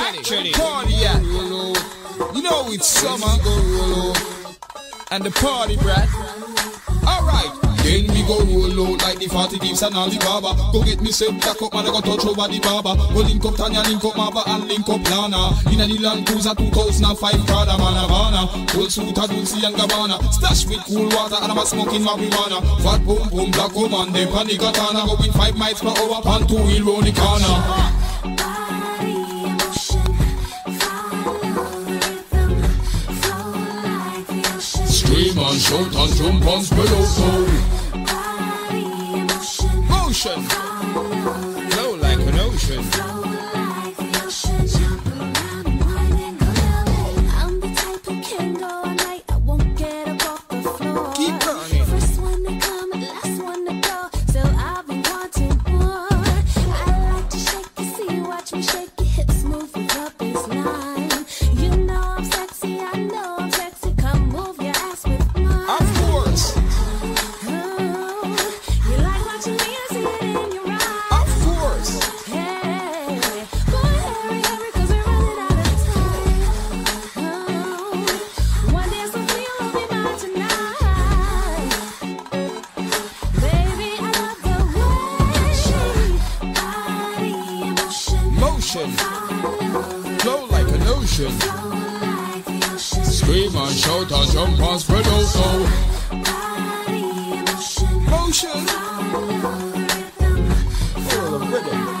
Party at. You know it's summer. And the party, Bratt. Alright. Then we go roll out like the 40 thieves and barber. Go get me some jack up man. I go touch over the barber. Go link up Tanya, link up Marva and link up Lana. Inna the Land Cruiser 2005 Prada man Havana. Full suit a Dolce and Gabbana. Stash with cool water and I'm a smoking marijuana. Fat boom boom black woman They pan the katana Going 5 miles per hour Pan two wheel round the corner shout and jump and spread out now Body emotion, Motion the Flow like an ocean ocean. Scream and shout and jump and spread Body emotion, oh. Motion follow the rhythm.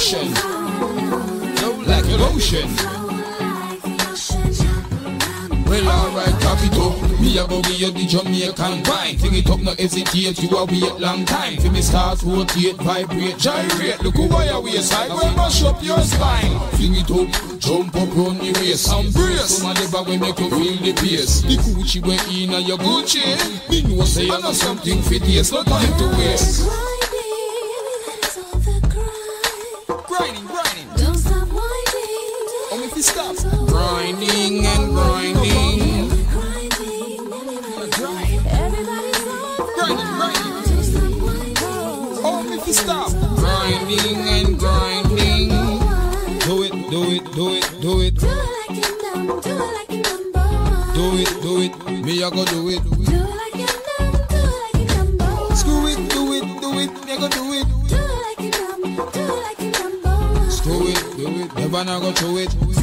ocean. Jump around and Well alright up Me a go give you the Jamaican wine. Fling it up no hesitate You a wait long time. For me start rotate Vibrate, gyrate. Look who I a waistline? Well mash up your spine? Fling it up Jump up on the waist And brace. Some a never will make you feel the pace. The Gucci we in a your Gucci. Me know say I know something for this. No time to waste Grinding, grinding Don't stop whining. Oh if you stop Grinding and grinding Everybody's Grinding, grinding Don't stop whining. If you stop Grinding and grinding Do it, do it, do it, do it Do it like you know, do it like you number. Do it, do it, me I go do it. Do it never not go to it.